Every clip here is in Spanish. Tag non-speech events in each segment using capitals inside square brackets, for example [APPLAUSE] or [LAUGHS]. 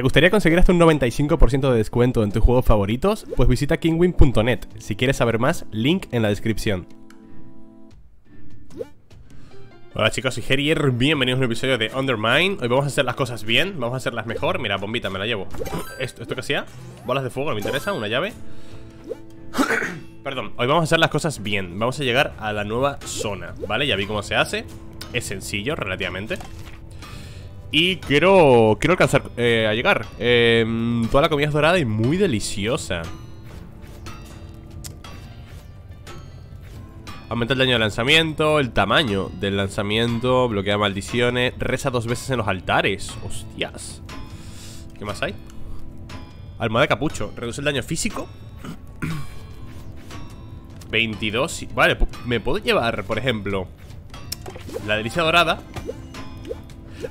¿Te gustaría conseguir hasta un 95% de descuento en tus juegos favoritos? Pues visita kingwin.net. Si quieres saber más, link en la descripción. Hola chicos, soy Herier, bienvenidos a un episodio de Undermine Hoy vamos a hacer las cosas bien, vamos a hacerlas mejor Mira, bombita, me la llevo ¿Esto, esto qué hacía? Bolas de fuego, no me interesa, una llave [COUGHS] Perdón, hoy vamos a hacer las cosas bien Vamos a llegar a la nueva zona, ¿vale? Ya vi cómo se hace Es sencillo, relativamente Y quiero, quiero alcanzar eh, a llegar eh, Toda la comida es dorada y muy deliciosa Aumenta el daño de lanzamiento, el tamaño del lanzamiento, bloquea maldiciones, reza dos veces en los altares. Hostias. ¿Qué más hay? Almohada de capucho, reduce el daño físico. [CLEARS THROAT] 22. Vale, me puedo llevar, por ejemplo, la delicia dorada.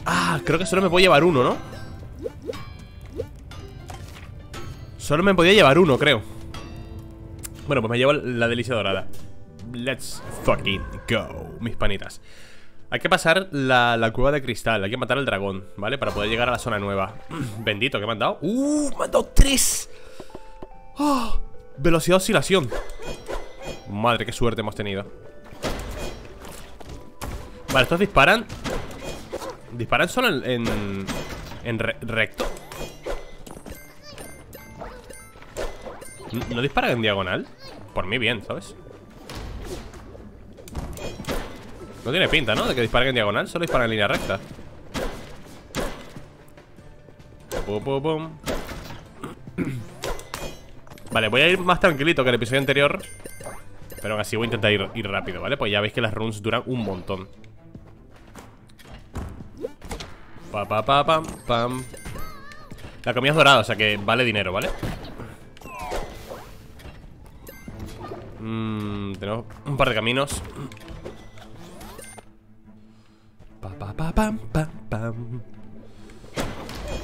Ah, creo que solo me puedo llevar uno, ¿no? Solo me podía llevar uno, creo. Bueno, pues me llevo la delicia dorada. Let's fucking go, mis panitas Hay que pasar la, la, cueva de cristal Hay que matar al dragón, ¿vale? Para poder llegar a la zona nueva [CLEARS THROAT] Bendito, ¿qué me han dado? ¡Uh! ¡Me han dado tres! ¡Oh! Velocidad de oscilación Madre, qué suerte hemos tenido Vale, estos disparan Disparan solo en, en, recto ¿No disparan en diagonal? Por mí bien, ¿sabes? No tiene pinta, ¿no? De que disparen en diagonal Solo disparan en línea recta [CLEARS THROAT] Vale, voy a ir más tranquilito que el episodio anterior Pero aún así voy a intentar ir, ir rápido, ¿vale? Pues ya veis que las runes duran un montón pa, pa, pa, pam, pam. La comida es dorada, o sea que vale dinero, ¿vale? Mmm, tenemos un par de caminos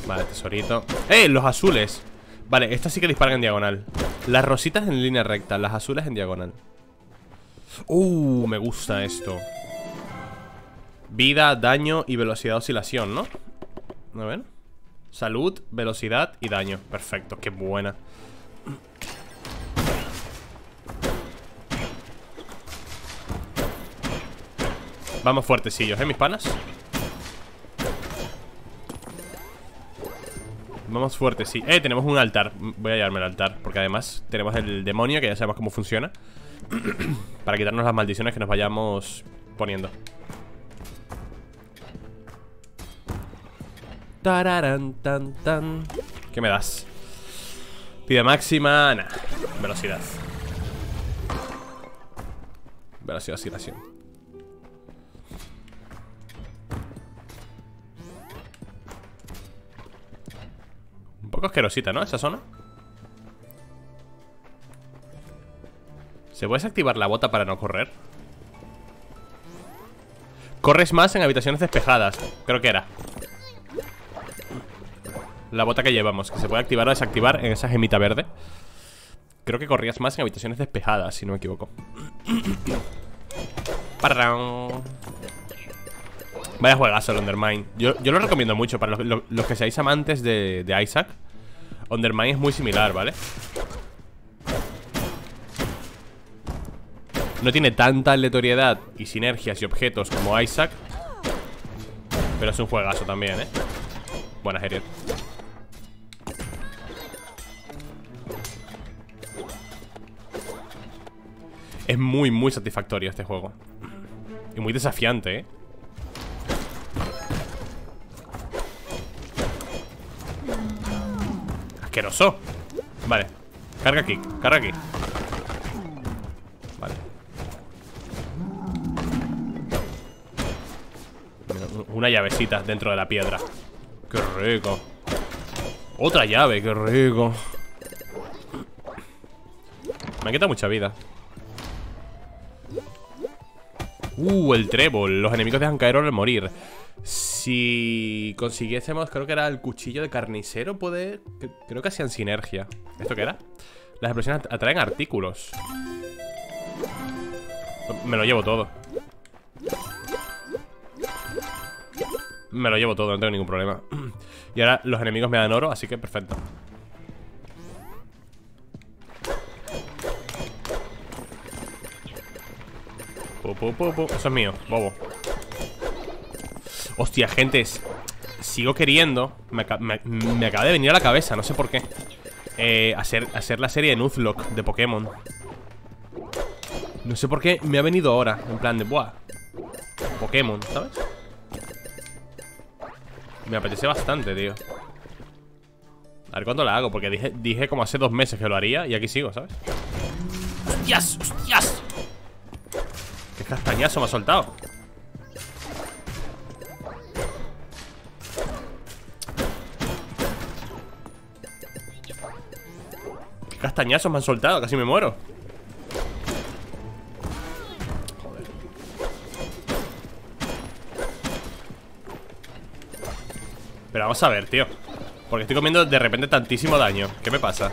Vale, tesorito ¡Eh! Los azules Vale, estas sí que disparan en diagonal Las rositas en línea recta Las azules en diagonal Uh, me gusta esto Vida, daño y velocidad de oscilación, ¿no? A ver. Salud, velocidad y daño. Perfecto, qué buena. Vamos fuertecillos, ¿eh, mis panas? Vamos fuertes, sí. Eh, tenemos un altar. Voy a llevarme el altar Porque además tenemos el demonio Que ya sabemos cómo funciona. [CLEARS THROAT] Para quitarnos las maldiciones que nos vayamos poniendo Tararán, tan, tan. ¿Qué me das? Pide máxima, nah Velocidad Velocidad, oscilación poco asquerosita, ¿no? Esa zona ¿Se puede desactivar la bota para no correr? Corres más en habitaciones despejadas Creo que era La bota que llevamos Que se puede activar o desactivar en esa gemita verde. Creo que corrías más en habitaciones despejadas Si no me equivoco. [COUGHS] Vaya juegazo el Undermine. Yo, yo lo recomiendo mucho para los, que seáis amantes de, Isaac. Undermine es muy similar, ¿vale? No tiene tanta aleatoriedad y sinergias y objetos como Isaac Pero es un juegazo también, ¿eh? Buena Harriet Es muy, muy satisfactorio este juego. Y muy desafiante, ¿eh? asqueroso. Vale, carga aquí, carga aquí. Vale. Una llavecita dentro de la piedra. Qué rico. Otra llave, qué rico. Me ha quitado mucha vida Uh, el trébol Los enemigos dejan caer al morir si consiguiésemos, creo que era el cuchillo de carnicero, puede... Creo que hacían sinergia. ¿Esto qué era? Las explosiones atraen artículos. Me lo llevo todo. Me lo llevo todo, no tengo ningún problema. [CLEARS THROAT] Y ahora los enemigos me dan oro, así que perfecto Eso es mío, bobo Hostia, gentes Sigo queriendo me, acaba de venir a la cabeza, no sé por qué eh, hacer, hacer la serie de Nuzlocke de Pokémon No sé por qué me ha venido ahora En plan de, buah Pokémon, ¿sabes? Me apetece bastante, tío A ver cuándo la hago Porque dije, dije como hace dos meses que lo haría Y aquí sigo, ¿sabes? ¡Hostias! ¡Qué castañazo me ha soltado! ¿Qué castañazos me han soltado? Casi me muero Pero vamos a ver, tío Porque estoy comiendo de repente tantísimo daño ¿Qué me pasa?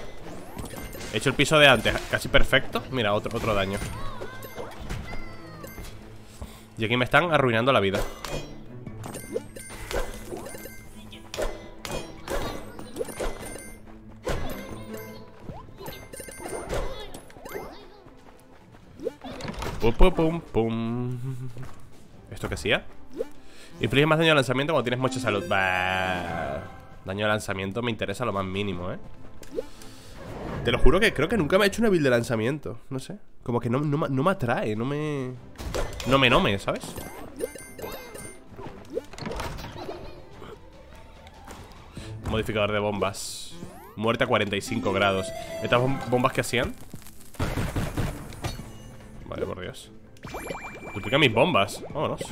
He hecho el piso de antes casi perfecto Mira, otro, otro daño y aquí me están arruinando la vida Pum, pum, pum, pum. ¿Esto qué hacía? Inflige más daño de lanzamiento cuando tienes mucha salud Daño de lanzamiento me interesa lo más mínimo, ¿eh? Te lo juro que creo que nunca me ha hecho una build de lanzamiento No sé. Como que no, no, no me atrae, no me... No me nome, ¿sabes? Modificador de bombas. Muerte a 45 grados. ¿Estas bombas que hacían? Vale, por Dios. Duplica mis bombas. Vámonos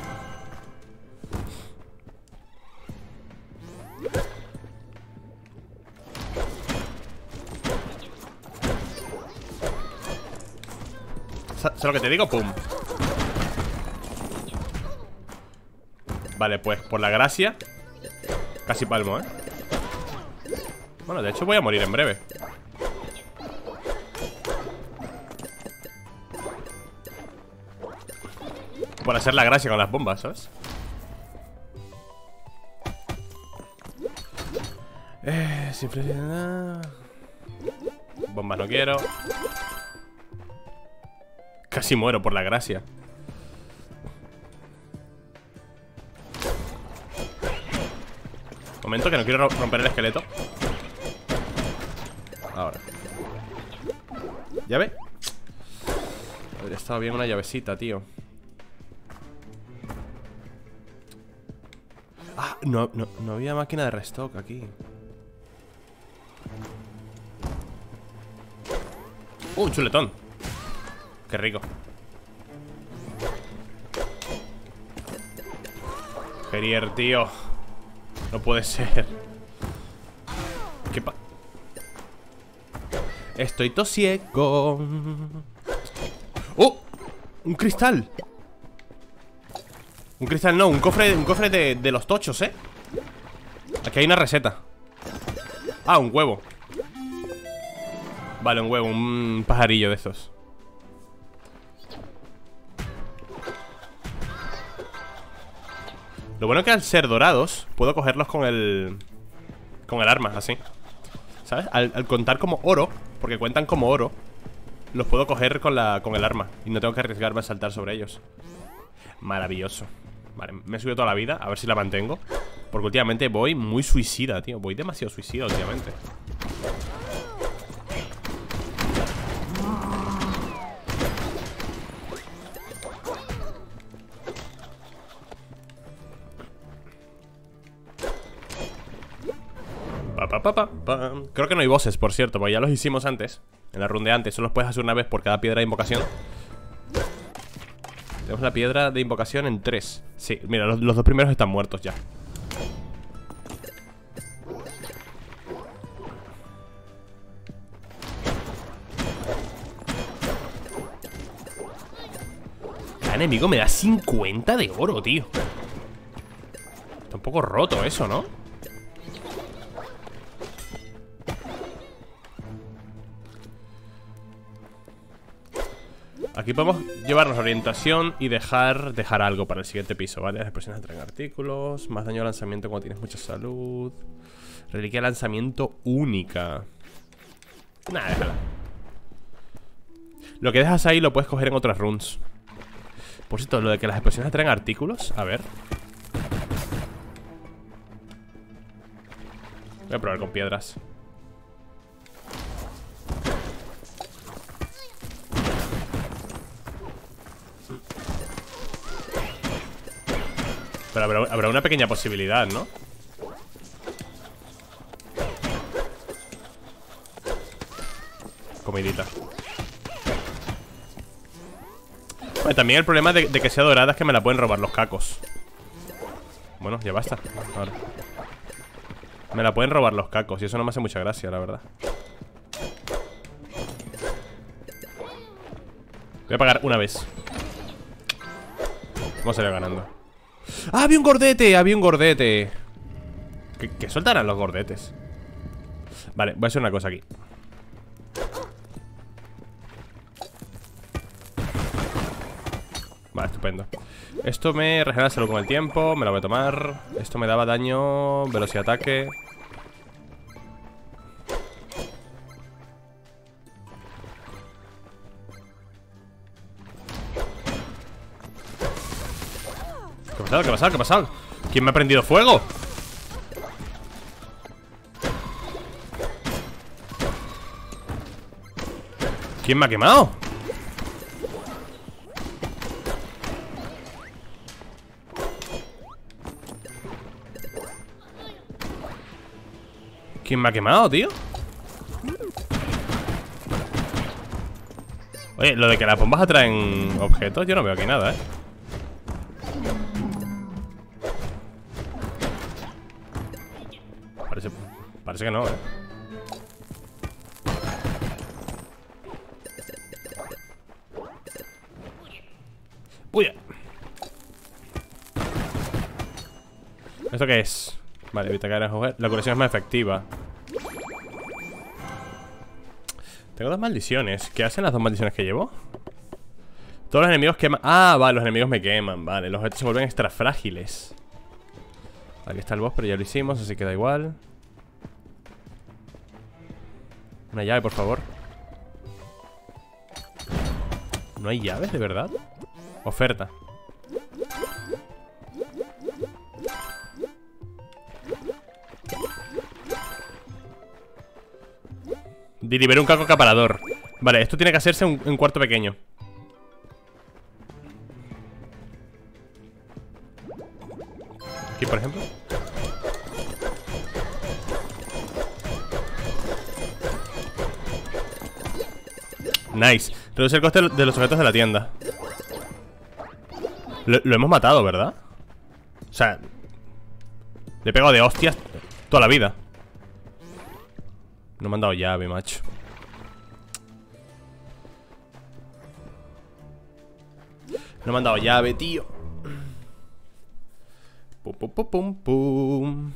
¿Sabes lo que te digo? ¡Pum! Vale, pues por la gracia Casi palmo, ¿eh? Bueno, de hecho voy a morir en breve Por hacer la gracia con las bombas, ¿sabes? Eh, sin Bombas no quiero Casi muero por la gracia. Momento que no quiero romper el esqueleto. Ahora. ¿Llave? Habría estado bien una llavecita, tío. Ah, no, no, no había máquina de restock aquí. Uh, chuletón Qué rico. Gerier, tío. No puede ser. ¿Qué pa Estoy tosiego. ¡Oh! Un cristal. Un cristal no, un cofre, un cofre de, de los tochos, ¿eh? Aquí hay una receta. Ah, un huevo. Vale, un huevo, un pajarillo de esos Lo bueno es que al ser dorados Puedo cogerlos con el... Con el arma, así. ¿Sabes? Al, contar como oro Porque cuentan como oro Los puedo coger con, la, con el arma. Y no tengo que arriesgarme a saltar sobre ellos. Maravilloso. Vale, me he subido toda la vida A ver si la mantengo. Porque últimamente voy muy suicida, tío. Voy demasiado suicida últimamente Creo que no hay bosses, por cierto, porque ya los hicimos antes En la ronda antes, solo los puedes hacer una vez por cada piedra de invocación. Tenemos la piedra de invocación en tres. Sí, mira, los, dos primeros están muertos ya. Cada enemigo me da 50 de oro, tío. Está un poco roto eso, ¿no? Aquí podemos llevarnos orientación y dejar, dejar algo para el siguiente piso, ¿vale? Las expresiones traen artículos, más daño de lanzamiento cuando tienes mucha salud. Reliquia de lanzamiento única. Nada, déjala. Lo que dejas ahí lo puedes coger en otras runes. Por cierto, lo de que las explosiones traen artículos. A ver. Voy a probar con piedras. Pero habrá, una pequeña posibilidad, ¿no? Comidita. También el problema de, que sea dorada es que me la pueden robar los cacos. Bueno, ya basta. Me la pueden robar los cacos Y eso no me hace mucha gracia, la verdad. Voy a pagar una vez. Vamos a ir ganando ¡Ah, había un gordete! Había un gordete ¿Qué, qué soltarán los gordetes? Vale, voy a hacer una cosa aquí Vale, estupendo Esto me regenera salud con el tiempo Me lo voy a tomar Esto me daba daño, velocidad de ataque ¿Qué ha pasado? ¿Qué ha pasado? ¿Quién me ha prendido fuego? ¿Quién me ha quemado? ¿Quién me ha quemado, tío? Oye, lo de que las bombas atraen objetos Yo no veo aquí nada, ¿eh? Parece que no, ¿eh? ¡Uy! ¿Esto qué es? Vale, evita caer en jugar La curación es más efectiva Tengo dos maldiciones ¿Qué hacen las dos maldiciones que llevo? Todos los enemigos queman Ah, vale, los enemigos me queman Vale, los objetos se vuelven extra frágiles Aquí está el boss, pero ya lo hicimos Así que da igual Una llave, por favor. ¿No hay llaves, de verdad? Oferta. Deliberé un caco acaparador. Vale, esto tiene que hacerse en un cuarto pequeño Nice. Reduce el coste de los objetos de la tienda. Lo, lo, hemos matado, ¿verdad? O sea Le he pegado de hostias Toda la vida. No me han dado llave, macho. No me han dado llave, tío. Pum, pum, pum, pum, pum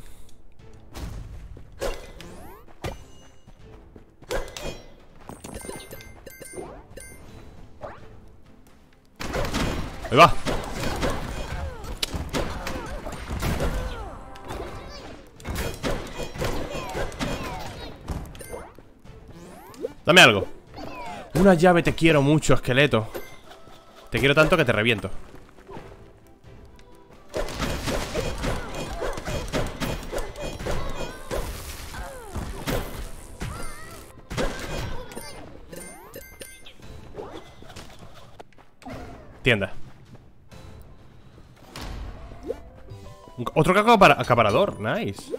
Dame algo. Una llave te quiero mucho, esqueleto. Te quiero tanto que te reviento. Tienda Otro caco acaparador, nice.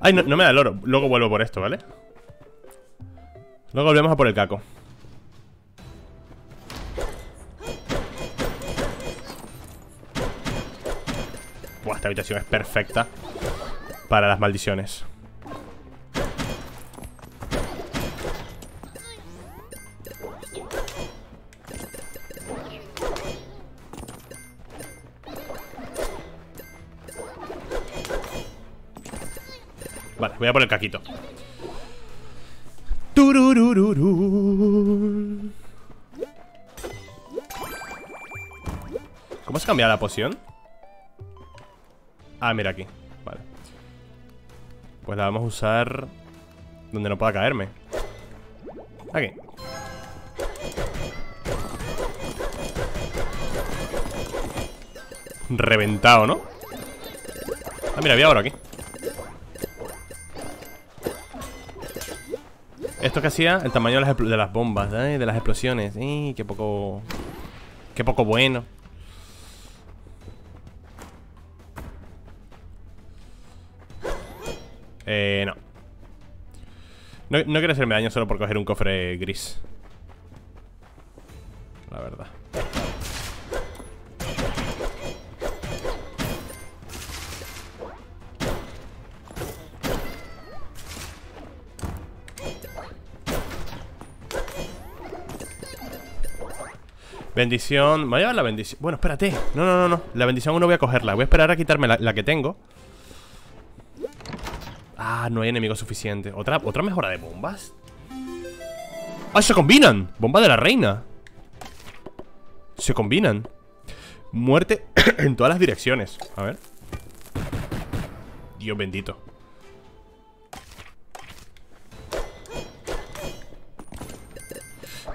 Ay, no, me da el oro. Luego vuelvo por esto, ¿vale? Luego volvemos a por el caco. Buah, esta habitación es perfecta Para las maldiciones voy a poner caquito Tururururu. ¿Cómo se cambia la poción? Ah, mira aquí Vale Pues la vamos a usar Donde no pueda caerme Aquí Reventado, ¿no? Ah, mira, había oro aquí Esto que hacía, el tamaño de las, bombas, de las explosiones. ¡Eh! ¡Qué poco... ¡Qué poco bueno! Eh, no. No quiero hacerme daño solo por coger un cofre gris. La verdad. Bendición. Me voy a llevar la bendición. Bueno, espérate. No, no, no, no. La bendición no voy a cogerla. Voy a esperar a quitarme la, que tengo. Ah, no hay enemigo suficiente. ¿Otra, ¿Otra mejora de bombas? ¡Ah, se combinan! Bomba de la reina. Se combinan. Muerte [COUGHS] en todas las direcciones. A ver. Dios bendito.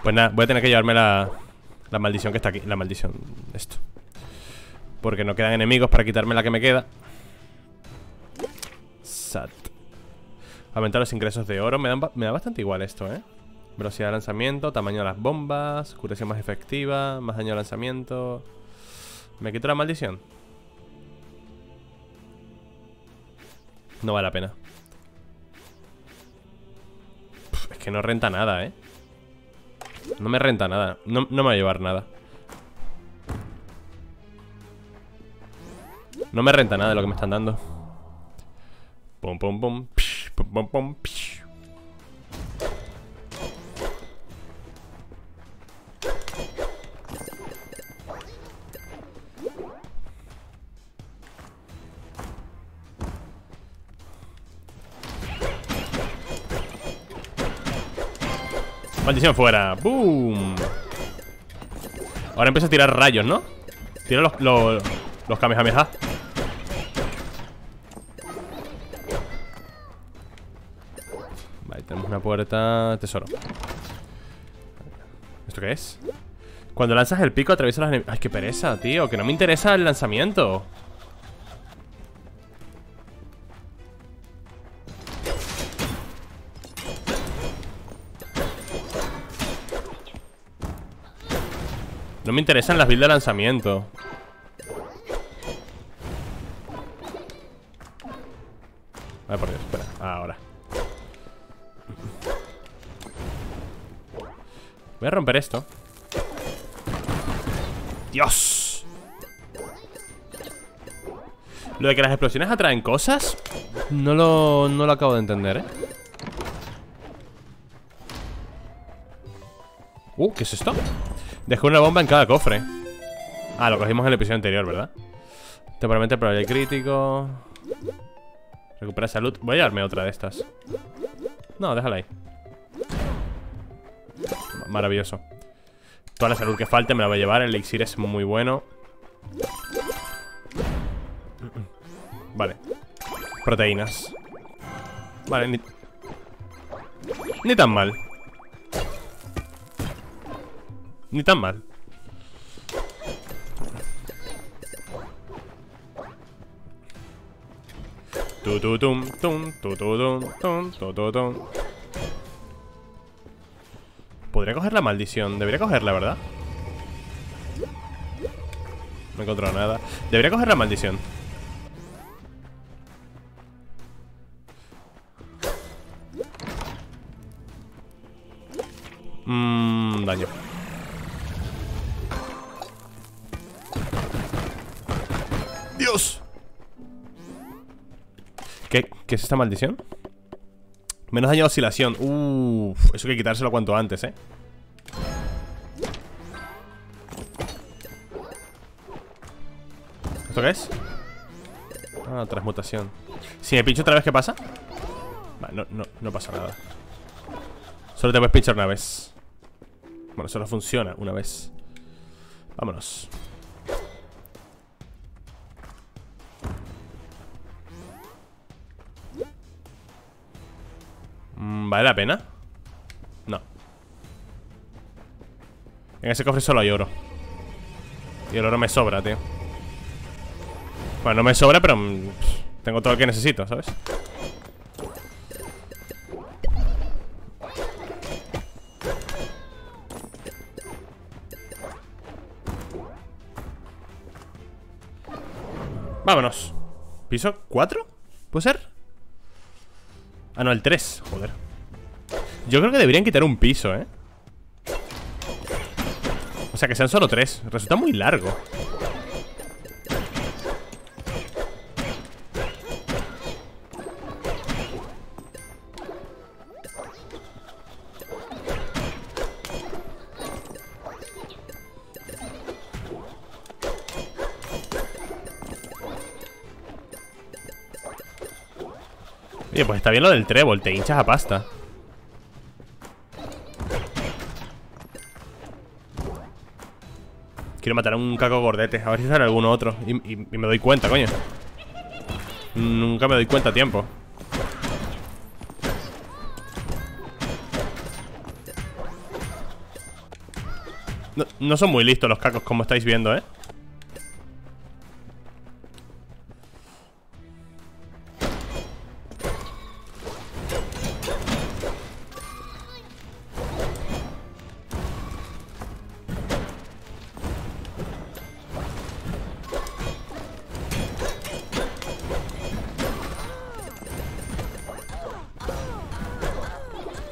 Pues nada, voy a tener que llevarme la, la maldición que está aquí La maldición, esto Porque no quedan enemigos para quitarme la que me queda Sat Aumentar los ingresos de oro me, me da bastante igual esto, ¿eh? Velocidad de lanzamiento, tamaño de las bombas Curación más efectiva, más daño de lanzamiento ¿Me quito la maldición? No vale la pena Es que no renta nada, ¿eh? No me renta nada. No, me va a llevar nada. No me renta nada de lo que me están dando. Pum, pum, pum. pum, pum, pum. Maldición fuera. ¡Boom! Ahora empieza a tirar rayos, ¿no? Tira los, los, los Kamehameha. Vale, tenemos una puerta Tesoro ¿Esto qué es? Cuando lanzas el pico atraviesa las Ay, qué pereza, tío Que no me interesa el lanzamiento No me interesan las builds de lanzamiento A ver, por Dios, espera, ahora Voy a romper esto ¡Dios! Lo de que las explosiones atraen cosas No lo, no lo acabo de entender, ¿eh? Uh, ¿qué es esto? Dejó una bomba en cada cofre. Ah, lo cogimos en el episodio anterior, ¿verdad? Temporalmente el crítico. Recupera salud. Voy a llevarme otra de estas. No, déjala ahí. Maravilloso. Toda la salud que falte me la voy a llevar. El elixir es muy bueno. Vale. Proteínas. Vale, ni... Ni tan mal ni tan mal. Podría coger la maldición. Debería cogerla, ¿verdad? No he encontrado nada. Debería coger la maldición. Mmm, daño ¿Qué, ¿Qué es esta maldición? Menos daño de oscilación. Uff, eso hay que quitárselo cuanto antes, eh ¿Esto qué es? Ah, transmutación. Si me pincho otra vez, ¿qué pasa? Vale, no, no, no pasa nada. Solo te puedes pinchar una vez. Bueno, solo funciona una vez. Vámonos ¿Vale la pena? No En ese cofre solo hay oro Y el oro me sobra, tío Bueno, no me sobra, pero mm, Tengo todo lo que necesito, ¿sabes? Vámonos ¿Piso 4? ¿Puede ser? Ah, no, el 3, joder Yo creo que deberían quitar un piso, ¿eh? O sea, que sean solo 3 Resulta muy largo. Oye, pues está bien lo del trébol, te hinchas a pasta Quiero matar a un caco gordete A ver si sale alguno otro. Y, me doy cuenta, coño. Nunca me doy cuenta a tiempo. No, no son muy listos los cacos como estáis viendo, ¿eh?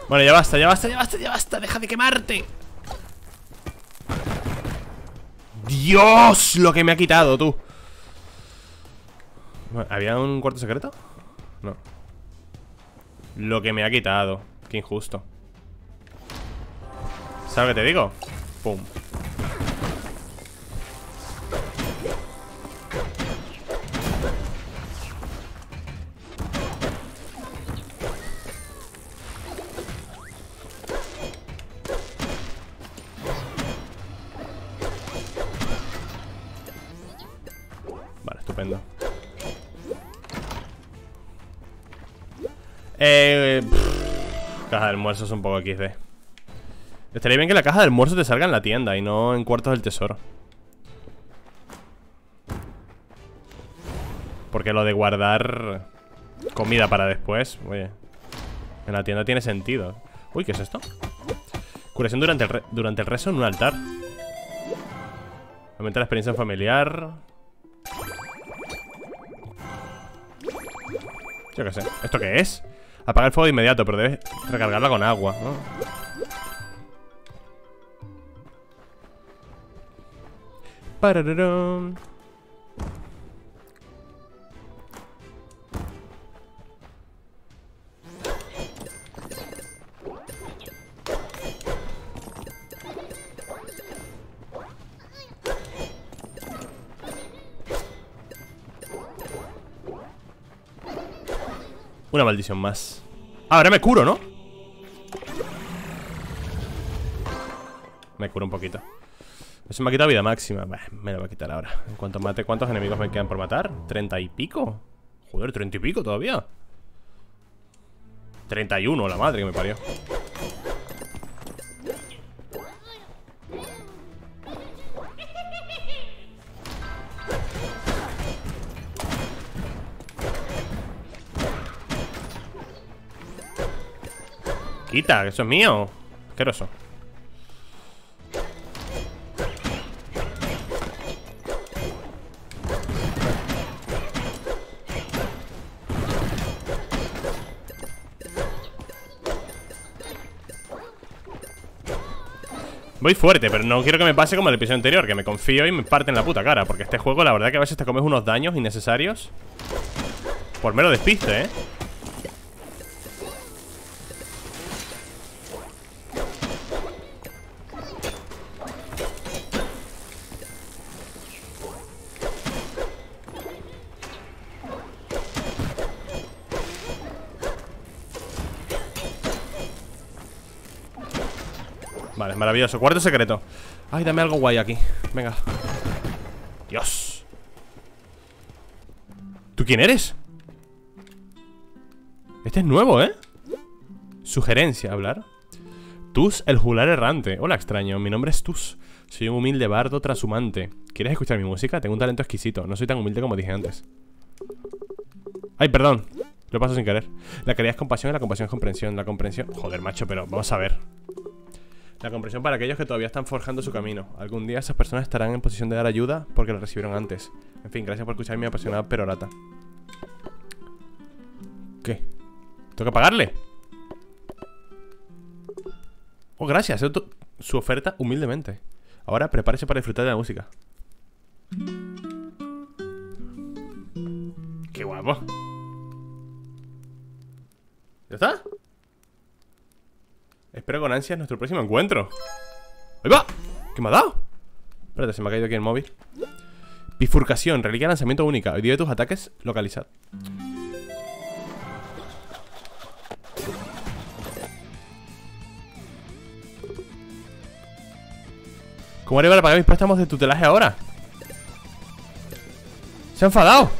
Bueno, ya basta, ya basta, ya basta, ya basta. Deja de quemarte. Dios, lo que me ha quitado, tú. ¿Había un cuarto secreto? No. Lo que me ha quitado. Qué injusto. ¿Sabes lo que te digo? Pum caja de almuerzo es un poco XD. Estaría bien que la caja de almuerzo te salga en la tienda y no en cuartos del tesoro. Porque lo de guardar comida para después, oye, en la tienda tiene sentido. Uy, ¿qué es esto? Curación durante el, durante el rezo en un altar. Aumenta la experiencia familiar. Yo qué sé. ¿Esto qué es? Apaga el fuego de inmediato, pero debes recargarla con agua, ¿no? Una maldición más Ahora me curo, ¿no? Me curo un poquito Se me ha quitado vida máxima Me lo voy a quitar ahora En cuanto mate, ¿cuántos enemigos me quedan por matar? ¿30 y pico? Joder, ¿30 y pico todavía? 31, la madre que me parió Quita, eso es mío. Asqueroso. Voy fuerte, pero no quiero que me pase como el episodio anterior Que me confío y me parten la puta cara Porque este juego la verdad que a veces te comes unos daños innecesarios. Por mero despiste, eh maravilloso. Cuarto secreto. Ay, dame algo guay aquí. Venga. Dios. ¿Tú quién eres? Este es nuevo, ¿eh? Sugerencia, hablar. Tus, el jular errante. Hola, extraño, mi nombre es Tus. Soy un humilde bardo transhumante ¿Quieres escuchar mi música? Tengo un talento exquisito. No soy tan humilde como dije antes. Ay, perdón. Lo paso sin querer. La caridad es compasión y la compasión es comprensión. La comprensión... Joder, macho, pero vamos a ver La comprensión para aquellos que todavía están forjando su camino. Algún día esas personas estarán en posición de dar ayuda Porque la recibieron antes. En fin, gracias por escuchar mi apasionada perorata ¿Qué? ¿Tengo que pagarle? Oh, gracias. Su oferta humildemente. Ahora prepárese para disfrutar de la música. Qué guapo. ¿Ya está? Espero con ansias nuestro próximo encuentro ¡Ahí va! ¿Qué me ha dado? Espérate, se me ha caído aquí el móvil Bifurcación, reliquia lanzamiento única Hoy de tus ataques, localizar ¿Cómo haré para pagar mis préstamos de tutelaje ahora? Se ha enfadado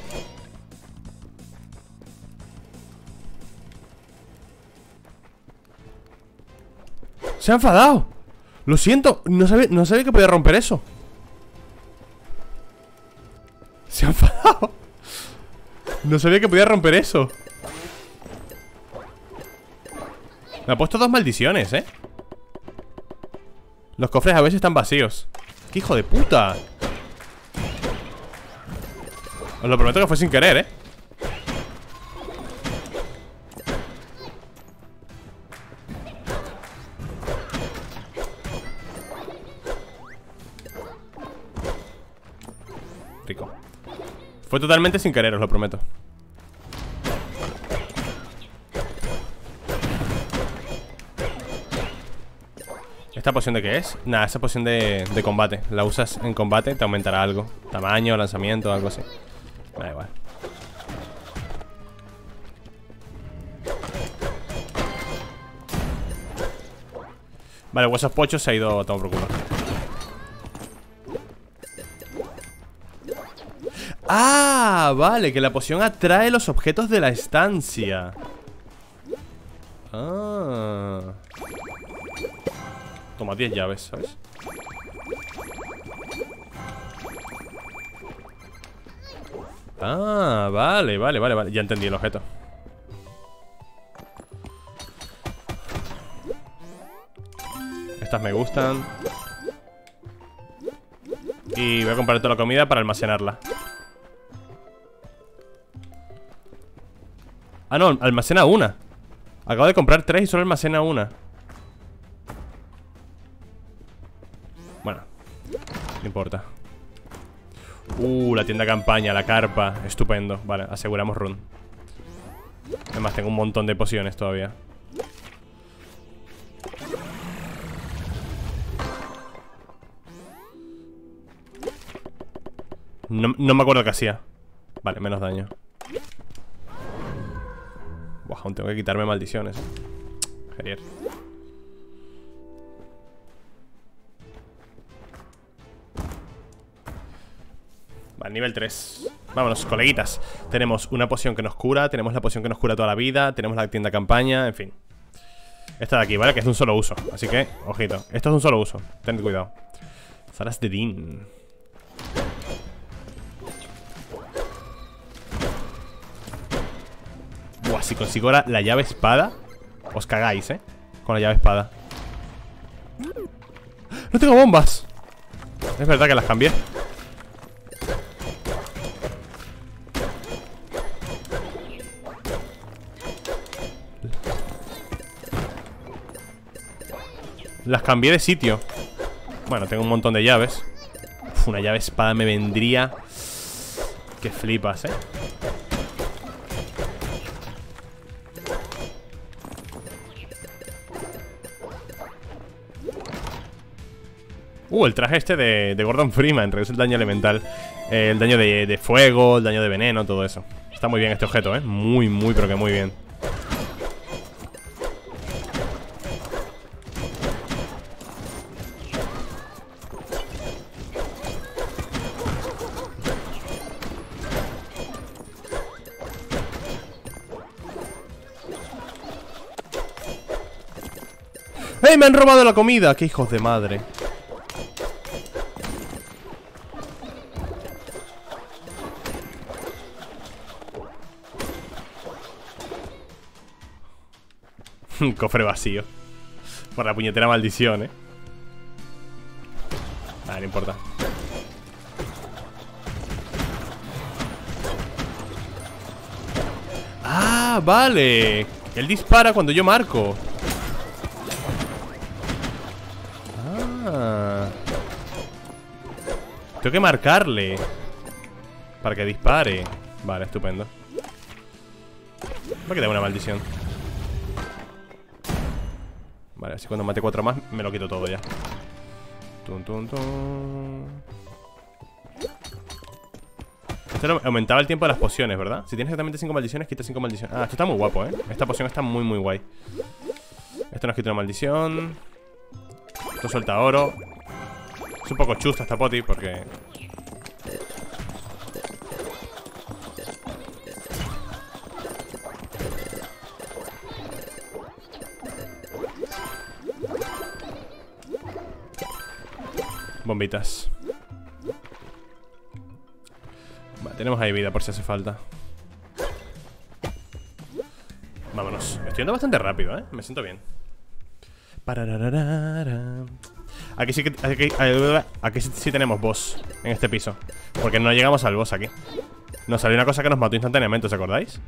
Se ha enfadado. Lo siento, no sabía, que podía romper eso. Se ha enfadado. No sabía que podía romper eso. Me ha puesto dos maldiciones, eh Los cofres a veces están vacíos. ¡Qué hijo de puta! Os lo prometo que fue sin querer, eh Fue totalmente sin querer, os lo prometo. ¿Esta poción de qué es? Nada, esa poción de, combate. La usas en combate, te aumentará algo. Tamaño, lanzamiento, algo así. Da igual. Vale, huesos pochos se ha ido todo por Ah, vale, que la poción atrae los objetos de la estancia. Ah. Toma 10 llaves, ¿sabes? Ah, vale, vale, vale, vale. Ya entendí el objeto. Estas me gustan. Y voy a comprar toda la comida para almacenarla Ah, no, almacena una. Acabo de comprar tres y solo almacena una. Bueno No importa. Uh, la tienda campaña, la carpa Estupendo, vale, aseguramos run. Además tengo un montón de pociones todavía. No, no me acuerdo qué hacía. Vale, menos daño Buah, aún tengo que quitarme maldiciones. Genial Vale, nivel 3 Vámonos, coleguitas. Tenemos una poción que nos cura Tenemos la poción que nos cura toda la vida Tenemos la tienda campaña, en fin. Esta de aquí, ¿vale? Que es de un solo uso Así que, ojito. Esto es un solo uso Tened cuidado. Salas de Din Buah, si consigo ahora la llave espada Os cagáis, ¿eh? Con la llave espada ¡No tengo bombas! Es verdad que las cambié Las cambié de sitio Bueno, tengo un montón de llaves Una llave espada me vendría Que flipas, eh Uh, el traje este de, de Gordon Freeman, que es el daño elemental. Eh, el daño de, de, fuego, el daño de veneno, todo eso. Está muy bien este objeto, ¿eh? Muy, muy, pero que muy bien. ¡Ey! Me han robado la comida. ¡Qué hijos de madre! [LAUGHS] Cofre vacío. Por la puñetera maldición, eh. Nada, no importa. Ah, vale. Él dispara cuando yo marco. Ah. Tengo que marcarle Para que dispare. Vale, estupendo. Va a quedar una maldición Vale, así cuando mate cuatro más me lo quito todo ya. Tum, tum, tum. Esto aumentaba el tiempo de las pociones, ¿verdad? Si tienes exactamente 5 maldiciones, quita 5 maldiciones Ah, esto está muy guapo, ¿eh? Esta poción está muy, muy guay Esto nos quita una maldición Esto suelta oro Es un poco chusta esta poti porque Vale, tenemos ahí vida por si hace falta. Vámonos. Estoy yendo bastante rápido, ¿eh? Me siento bien. Aquí sí que aquí, aquí sí tenemos boss En este piso. Porque no llegamos al boss aquí. Nos salió una cosa que nos mató instantáneamente, ¿os acordáis?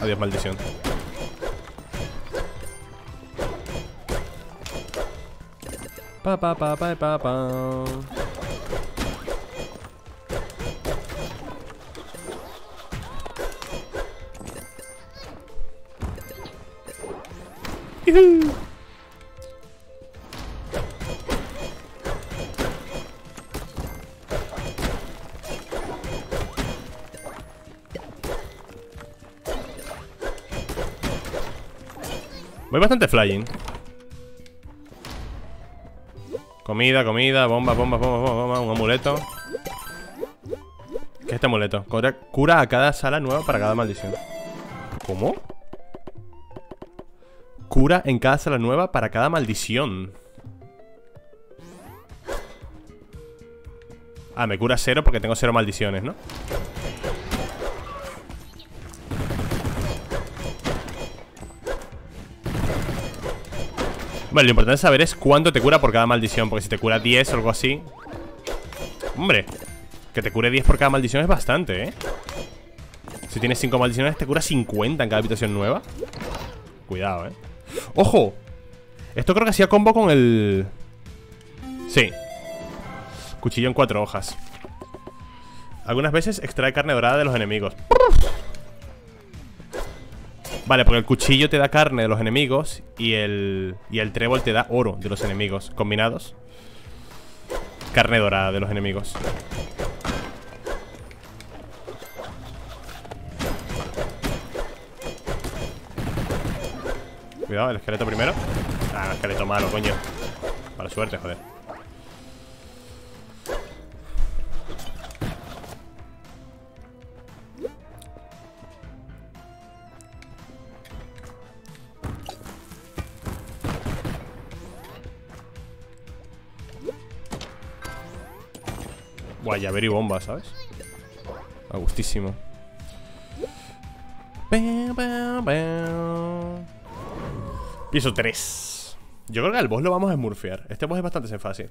Adiós, maldición. Pa pa pa pa pa pa Voy bastante flying Comida, comida, bomba, bomba, bomba, bomba, un amuleto ¿Qué es este amuleto? Cura a cada sala nueva para cada maldición ¿Cómo? Cura en cada sala nueva para cada maldición Ah, me cura cero porque tengo cero maldiciones, ¿no? Vale, lo importante saber es cuánto te cura por cada maldición Porque si te cura 10 o algo así Hombre, que te cure 10 por cada maldición es bastante, ¿eh? Si tienes 5 maldiciones te cura 50 en cada habitación nueva Cuidado, ¿eh? ¡Ojo! Esto creo que hacía combo con el... Sí Cuchillo en cuatro hojas Algunas veces extrae carne dorada de los enemigos Vale, porque el cuchillo te da carne de los enemigos Y el, y el trébol te da oro de los enemigos Combinados. Carne dorada de los enemigos. Cuidado, el esqueleto primero. Ah, el esqueleto malo, coño. Para suerte, joder Buah, ver y bomba, ¿sabes? A gustísimo. Piso 3 Yo creo que al boss lo vamos a smurfear. Este boss es bastante fácil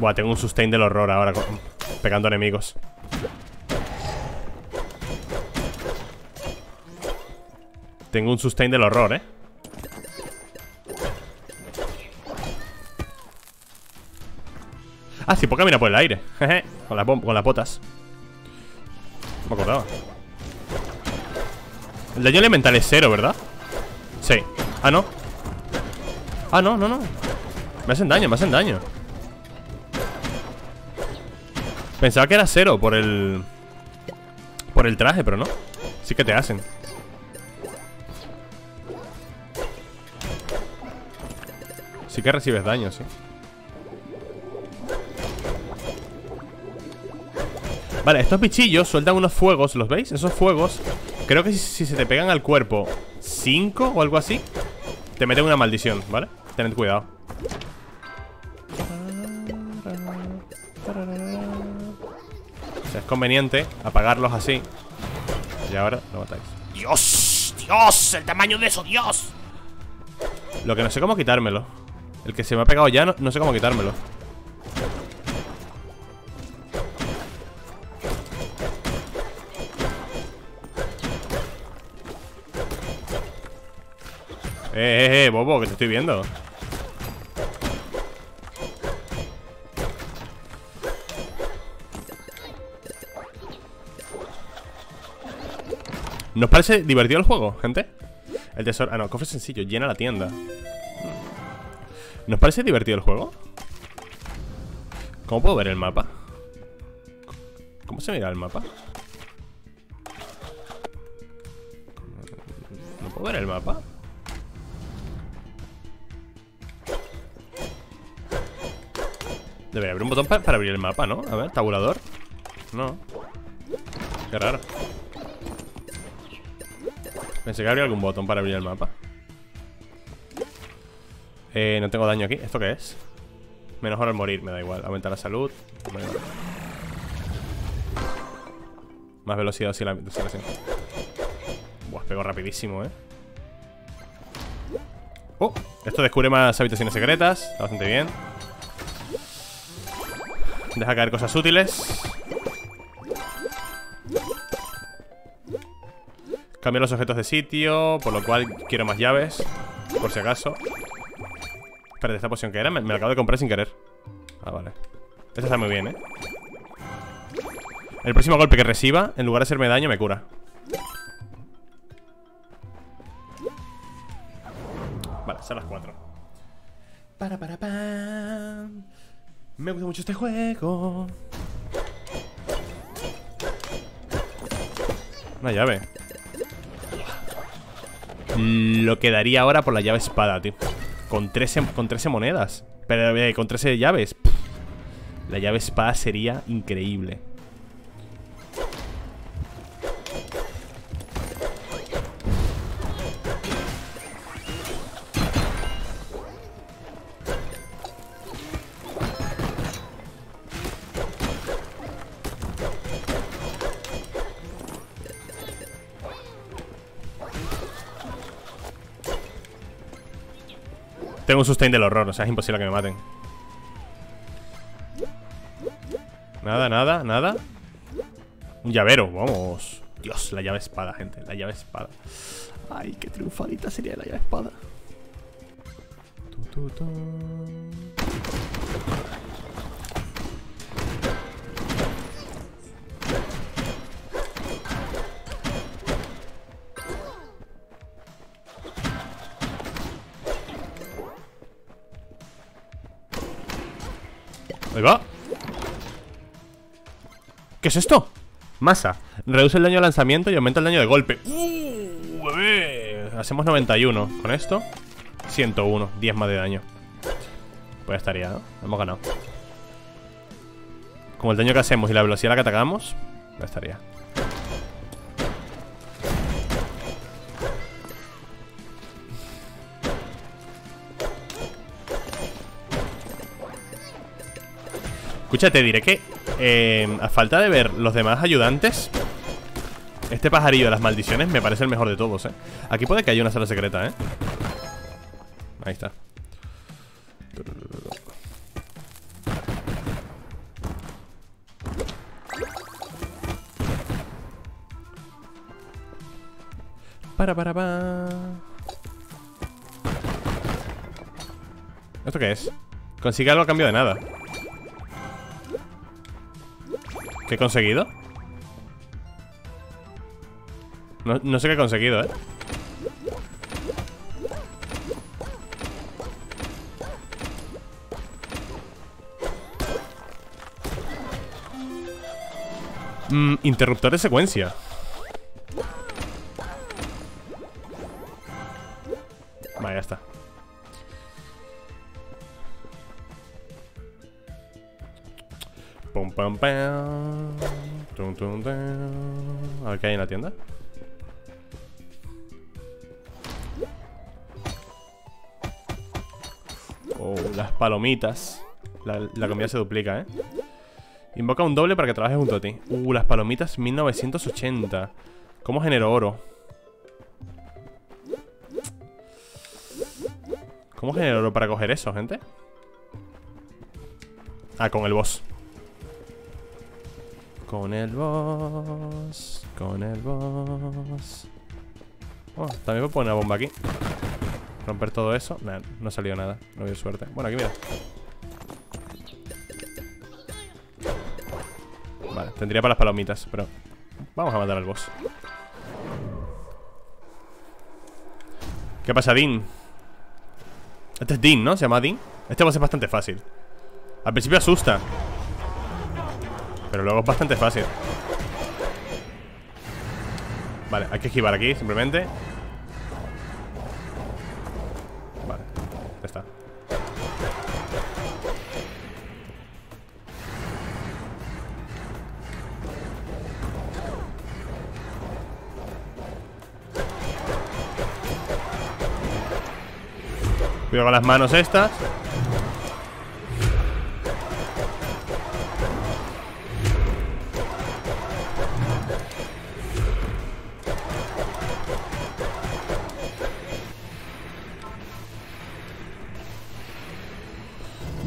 Buah, tengo un sustain del horror ahora Pegando enemigos. Tengo un sustain del horror, eh. Ah, sí, puedo caminar por el aire. Con, las con las botas. Me acordaba. El daño elemental es cero, ¿verdad? Sí. Ah, no. Ah, no, no, no. Me hacen daño, me hacen daño Pensaba que era cero por el... Por el traje, pero no Sí que te hacen Sí que recibes daño, sí Vale, estos bichillos sueltan unos fuegos, ¿los veis? Esos fuegos Creo que si, se te pegan al cuerpo 5 o algo así Te meten una maldición, ¿vale? Tened cuidado conveniente apagarlos así Y ahora lo matáis ¡Dios! ¡Dios! ¡El tamaño de eso! ¡Dios! Lo que no sé cómo quitármelo El que se me ha pegado ya no, no sé cómo quitármelo Eh, eh, eh, bobo, que te estoy viendo ¿Nos parece divertido el juego, gente? El tesoro... Ah, no, cofre sencillo, llena la tienda ¿Nos parece divertido el juego? ¿Cómo puedo ver el mapa? ¿Cómo se mira el mapa? ¿No puedo ver el mapa? Debería haber un botón para, abrir el mapa, ¿no? A ver, tabulador No Qué raro Pensé que habría algún botón para abrir el mapa. Eh, no tengo daño aquí. ¿Esto qué es? Menos al morir, me da igual. Aumentar la salud. Más velocidad si la Buah, pego rapidísimo, eh. Oh, esto descubre más habitaciones secretas. Está bastante bien. Deja caer cosas útiles Cambio los objetos de sitio Por lo cual quiero más llaves Por si acaso Espérate, ¿esta poción que era? Me, la acabo de comprar sin querer Ah, vale Esta está muy bien, ¿eh? El próximo golpe que reciba En lugar de hacerme daño, me cura Vale, son las cuatro Para, para, para me gusta mucho este juego. Una llave. Lo que daría ahora por la llave espada, tío. Con 13, con 13 monedas. Pero eh, con 13 llaves. La llave espada sería increíble. Tengo un sustain del horror, o sea, es imposible que me maten. Nada, nada, nada. Un llavero, vamos. Dios, la llave espada, gente La llave espada. Ay, qué triunfadita sería la llave espada Ahí va ¿Qué es esto? Masa Reduce el daño de lanzamiento y aumenta el daño de golpe ¡Uh! Bebé. Hacemos 91 Con esto 101 10 más de daño Pues ya estaría, ¿no? Hemos ganado Como el daño que hacemos y la velocidad a la que atacamos Ya estaría Escucha, te diré que eh, A falta de ver los demás ayudantes Este pajarillo de las maldiciones Me parece el mejor de todos, eh Aquí puede que haya una sala secreta, eh Ahí está. Para, para, para ¿Esto qué es? Consigue algo a cambio de nada ¿Qué he conseguido? No, sé qué he conseguido, ¿eh? Mm, interruptor de secuencia. Qué hay en la tienda. Oh, las palomitas. La, la comida se duplica, ¿eh? Invoca un doble para que trabaje junto a ti. Uh, las palomitas 1980. ¿Cómo genero oro? ¿Cómo genero oro para coger eso, gente? Ah, con el boss. Con el boss. Con el boss. Oh, también puedo poner una bomba aquí. Romper todo eso. No ha salido nada. No había suerte. Bueno, aquí mira. Vale, tendría para las palomitas, pero vamos a matar al boss. ¿Qué pasa, Dean? Este es Dean, ¿no? Se llama Dean. Este boss es bastante fácil. Al principio asusta. Pero luego es bastante fácil. Vale, hay que esquivar aquí, simplemente. Vale, ya está. Cuidado con las manos estas.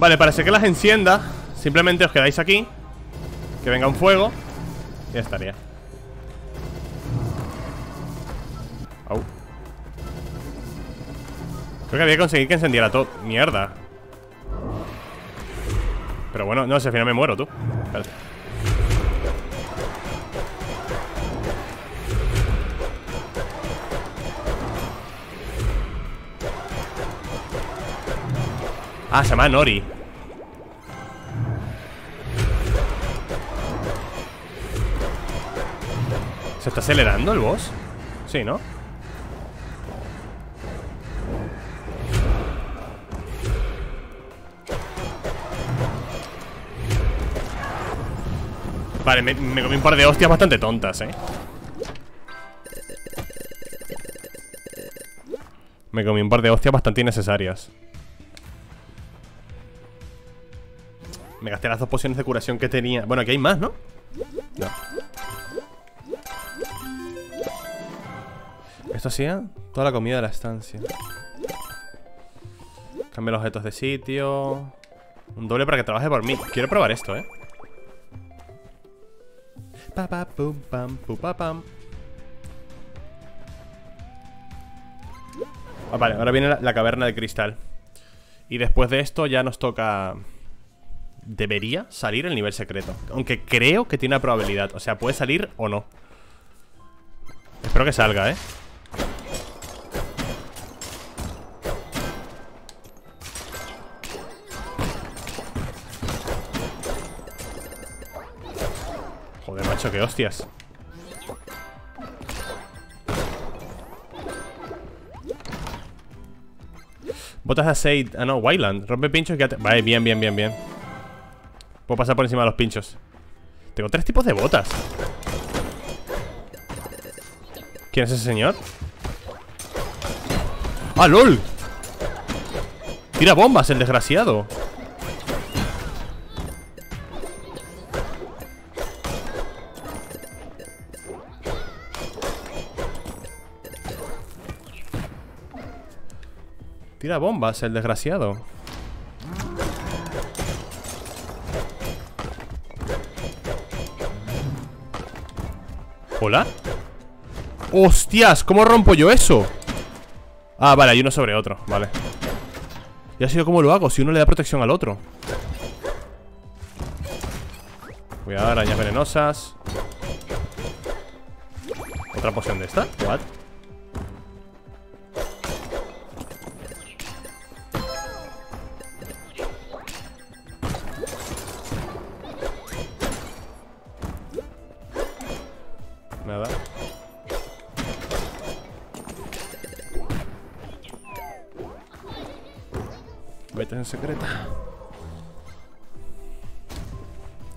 Vale, parece que las encienda Simplemente os quedáis aquí. Que venga un fuego. Y ya estaría. Creo que había que conseguir que encendiera todo. Mierda. Pero bueno, no sé, al final me muero tú. Espérate. Ah, se llama Nori ¿Se está acelerando el boss? Sí, ¿no? Vale, me, comí un par de hostias bastante tontas, ¿eh? Me comí un par de hostias bastante innecesarias Me gasté las dos pociones de curación que tenía. Bueno, aquí hay más, ¿no? No. Esto hacía toda la comida de la estancia. Cambia los objetos de sitio. Un doble para que trabaje por mí. Quiero probar esto, ¿eh? Pa, pa, pum, pam. Ah, vale, ahora viene la caverna de cristal. Y después de esto ya nos toca Debería salir el nivel secreto Aunque creo que tiene una probabilidad O sea, puede salir o no. Espero que salga, ¿eh? Joder, macho, qué hostias. Botas de aceite. Ah, no, Wildland Rompe pinchos y quédate Vale, bien, bien, bien, bien Puedo pasar por encima de los pinchos Tengo tres tipos de botas ¿Quién es ese señor? ¡Ah, lol! Tira bombas, el desgraciado Tira bombas, el desgraciado ¿Hola? ¡Hostias! ¿Cómo rompo yo eso? Ah, vale, hay uno sobre otro, vale Ya sé yo cómo lo hago, si uno le da protección al otro Cuidado, arañas venenosas ¿Otra poción de esta? What? Secreta.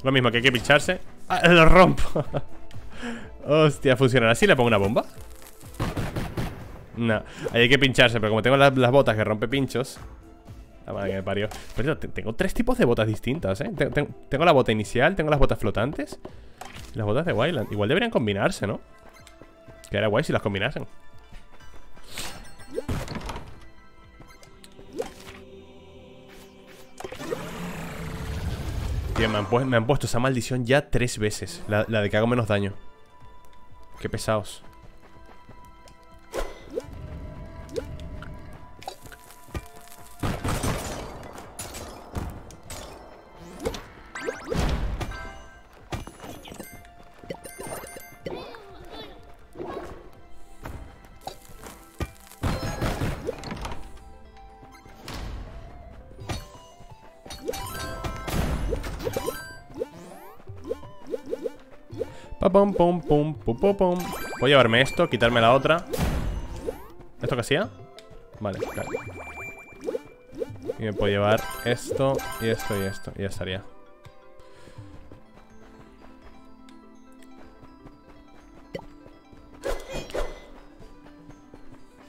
Lo mismo que hay que pincharse. ¡Ah, lo rompo! [LAUGHS] Hostia, ¿funcionará si le pongo una bomba? No, ahí hay que pincharse, pero como tengo las, botas que rompe pinchos. La madre que me parió. Pero tengo tres tipos de botas distintas, ¿eh? Tengo, tengo- la bota inicial, tengo las botas flotantes. Y las botas de Wildland. Igual deberían combinarse, ¿no? Quedaría guay si las combinasen. Me han puesto esa maldición ya tres veces. La, la de que hago menos daño. Qué pesados. Pum, pum, pum, pum, pum, pum. Voy a llevarme esto, quitarme la otra. ¿Esto qué hacía? Vale, claro. Y me puedo llevar esto, y esto, y esto. Y ya estaría.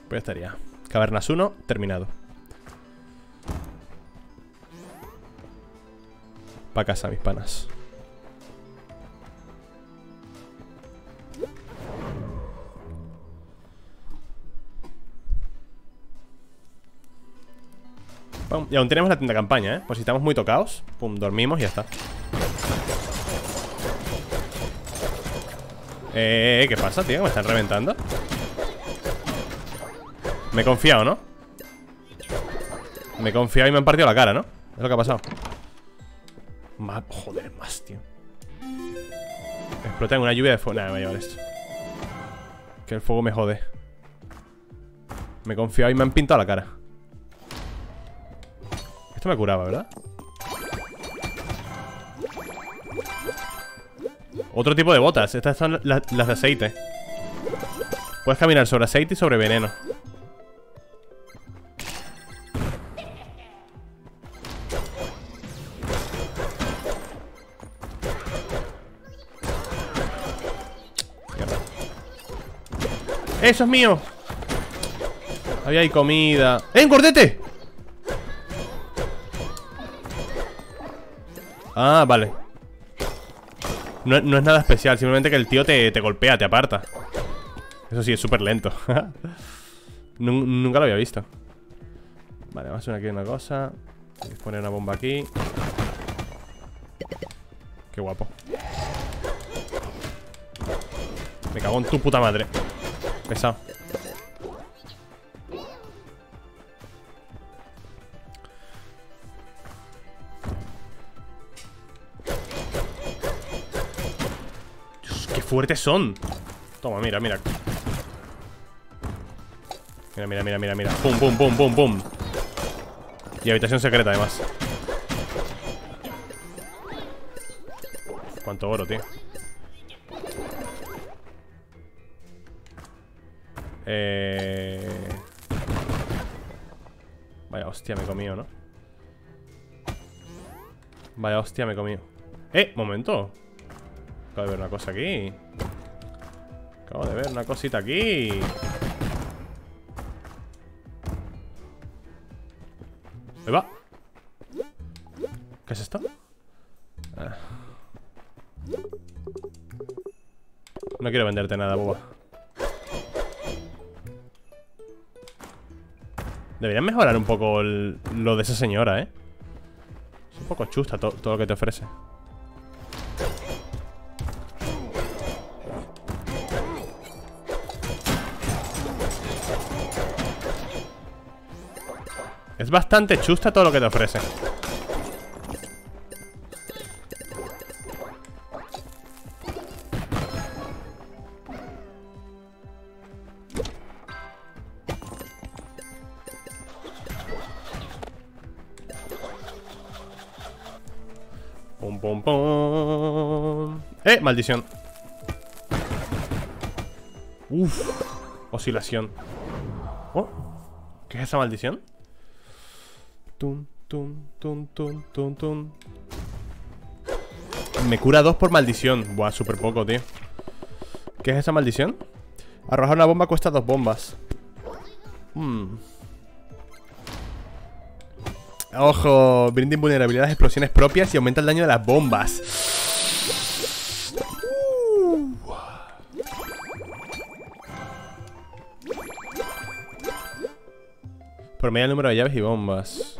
Pues ya estaría. Cavernas 1, terminado. Pa' casa, mis panas. Y aún tenemos la tienda campaña, ¿eh? Pues si estamos muy tocados, pum, dormimos y ya está. Eh, ¿qué pasa, tío? ¿Me están reventando? Me he confiado, ¿no? Me he confiado y me han partido la cara, ¿no? Es lo que ha pasado. Ma- Joder, más, tío. Explota en una lluvia de fuego. Nada, me voy a llevar esto. Que el fuego me jode. Me he confiado y me han pintado la cara. Esto me curaba, ¿verdad? Otro tipo de botas. Estas son la- las de aceite. Puedes caminar sobre aceite y sobre veneno. ¡Eso es mío! Había ahí comida. ¡Eh, un Ah, vale. No, no es nada especial, simplemente que el tío te, te golpea, te aparta. Eso sí, es súper lento. [LAUGHS] Nun- Nunca lo había visto. Vale, vamos a hacer aquí una cosa. Voy a poner una bomba aquí. Qué guapo. Me cago en tu puta madre. Pesado. Fuertes son. Toma, mira, mira. Mira, mira, mira, mira, mira. Pum, pum, pum, pum, pum. Y habitación secreta, además. Cuánto oro, tío. Eh... Vaya hostia me he comido, ¿no? Vaya hostia me he comido ¡Eh! Momento Acabo de ver una cosa aquí Acabo de ver una cosita aquí ¿Me va? ¿Qué es esto? Ah. No quiero venderte nada, boba Deberían mejorar un poco lo de esa señora, ¿eh? Es un poco chusta to- todo lo que te ofrece. Es bastante chusta todo lo que te ofrece. Pum, pum, pum. ¡Eh! Maldición. Uf. Oscilación. Oh. ¿Qué es esa maldición? Tum, tun, tun, tun, tun, tun. Me cura dos por maldición. Buah, súper poco, tío. ¿Qué es esa maldición? Arrojar una bomba cuesta dos bombas. Hmm. Ojo, brinda invulnerabilidad a las explosiones propias y aumenta el daño de las bombas. Uh. Promedia el número de llaves y bombas.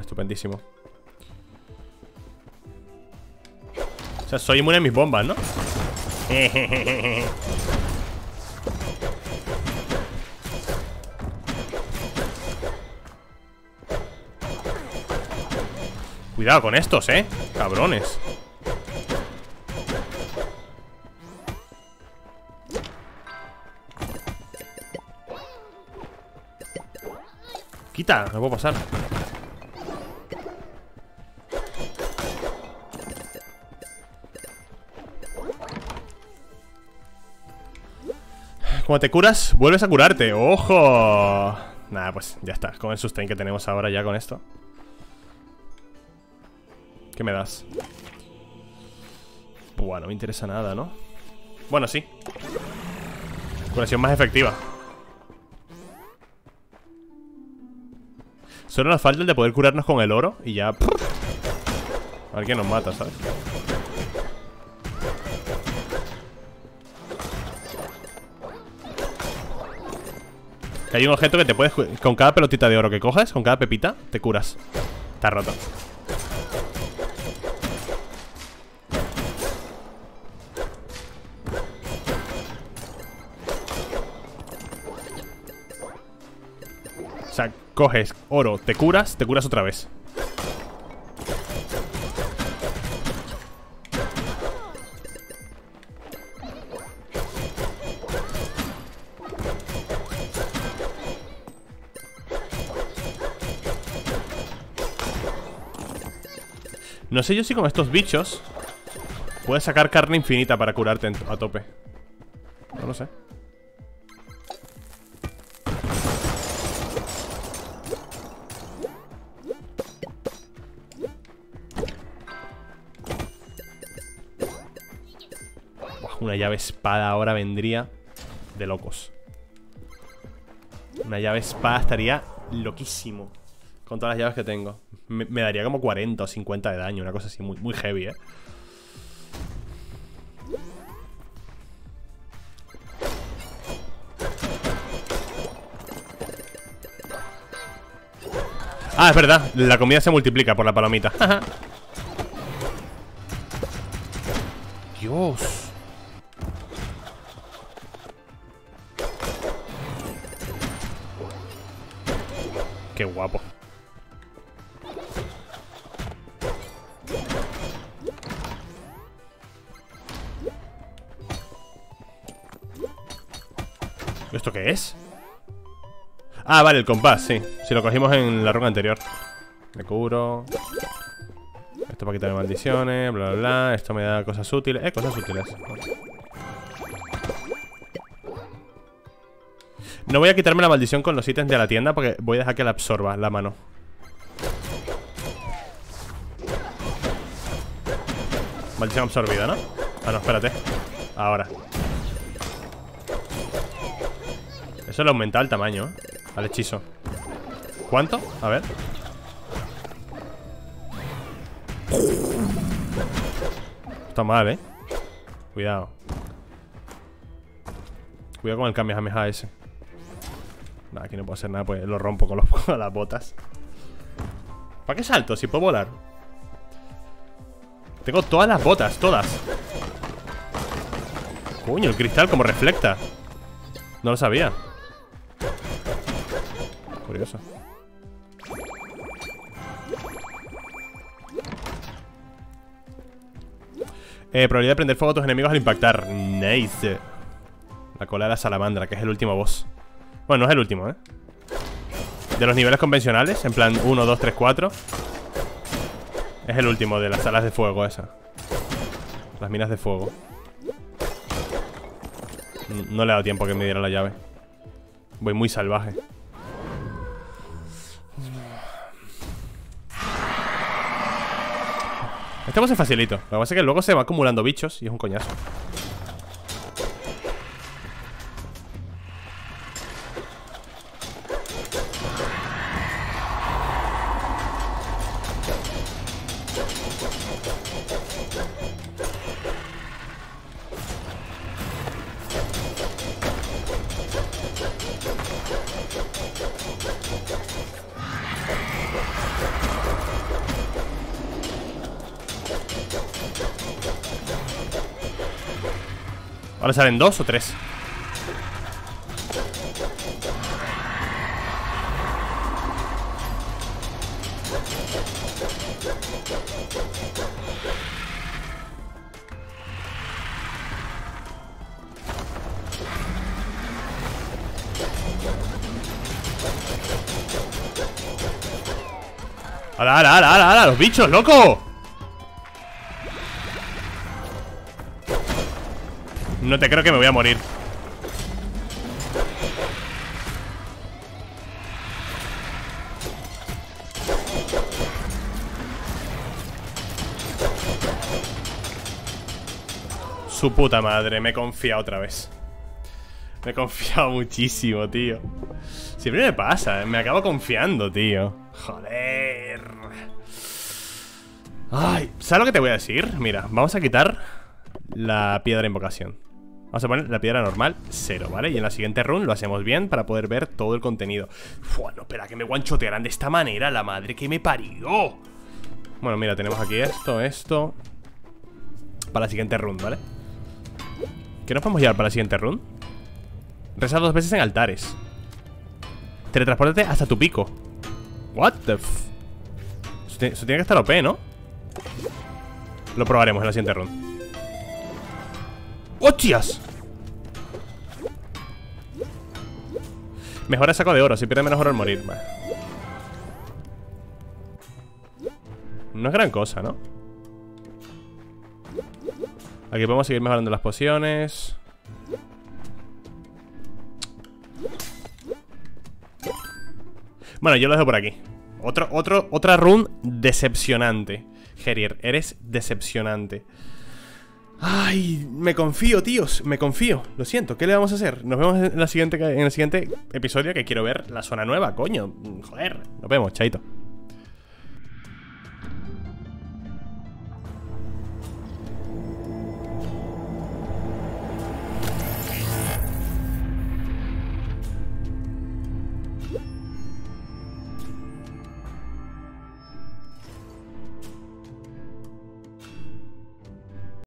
Estupendísimo. O sea, soy inmune a mis bombas, ¿no? [LAUGHS] Cuidado con estos, ¿eh? Cabrones Quita, no puedo pasar Cuando te curas, vuelves a curarte ¡Ojo! Nada, pues ya está Con el sustain que tenemos ahora ya con esto ¿Qué me das? Buah, no me interesa nada, ¿no? Bueno, sí Curación más efectiva Solo nos falta el de poder curarnos con el oro Y ya... A ver quién nos mata, ¿sabes? Que hay un objeto que te puedes... Con cada pelotita de oro que coges Con cada pepita, te curas. Está roto. Coges oro, te curas, te curas otra vez No sé yo si con estos bichos Puedes sacar carne infinita para curarte a tope No lo sé Una llave espada ahora vendría de locos. Una llave espada estaría loquísimo. Con todas las llaves que tengo. Me, daría como 40 o 50 de daño. Una cosa así muy, muy heavy, ¿eh? Ah, es verdad, la comida se multiplica por la palomita [LAUGHS] Dios Ah, vale, el compás, sí. Si lo cogimos en la ronda anterior. Me cubro. Esto para quitar maldiciones, bla, bla, bla. Esto me da cosas útiles. Eh, cosas útiles. No voy a quitarme la maldición con los ítems de la tienda Porque voy a dejar que la absorba la mano. Maldición absorbida, ¿no? Ah, no, espérate. Ahora. Eso le aumenta el tamaño, ¿eh? Al hechizo ¿Cuánto? A ver Está mal, ¿eh? Cuidado Cuidado con el Kamehameha ese aquí no puedo hacer nada, pues lo rompo [LAUGHS] con, las botas. ¿Para qué salto si puedo volar? Tengo todas las botas, todas. Coño, el cristal como reflecta. No lo sabía. Curioso. Eh, probabilidad de prender fuego a tus enemigos al impactar. Nice. La cola de la salamandra, que es el último boss. Bueno, no es el último, ¿eh? De los niveles convencionales, en plan 1, 2, 3, 4 Es el último de las salas de fuego esa Las minas de fuego No le he dado tiempo a que me diera la llave Voy muy salvaje Este boss es facilito. Lo que pasa es que luego se va acumulando bichos y es un coñazo. Ahora salen dos o tres. ¡Hala, hala, hala, hala, hala! ¡Los bichos, loco! No te creo que me voy a morir. Su puta madre, me he confiado otra vez. Me he confiado [LAUGHS] muchísimo, tío. Siempre me pasa, me acabo confiando, tío. Joder. Ay, ¿sabes lo que te voy a decir? Mira, vamos a quitar la piedra de invocación Vamos a poner la piedra normal, cero, ¿vale? Y en la siguiente run lo hacemos bien para poder ver todo el contenido Bueno, espera, que me guanchotearán de esta manera La madre que me parió Bueno, mira, tenemos aquí esto, esto Para la siguiente run, ¿vale? ¿Qué nos podemos llevar para la siguiente run? Rezar dos veces en altares Teletransportate hasta tu pico What the f eso tiene que estar OP, ¿no? Lo probaremos en la siguiente run ¡Hostias! Mejora saco de oro, si pierde menos oro al morir No es gran cosa, ¿no? Aquí podemos seguir mejorando las pociones. Bueno, yo lo dejo por aquí. Otro, otro, Otra run decepcionante. Gerier, eres decepcionante Ay, me confío, tíos, me confío. Lo siento, ¿qué le vamos a hacer? Nos vemos en, la siguiente, en el siguiente episodio que quiero ver la zona nueva, coño. Joder, nos vemos, chaito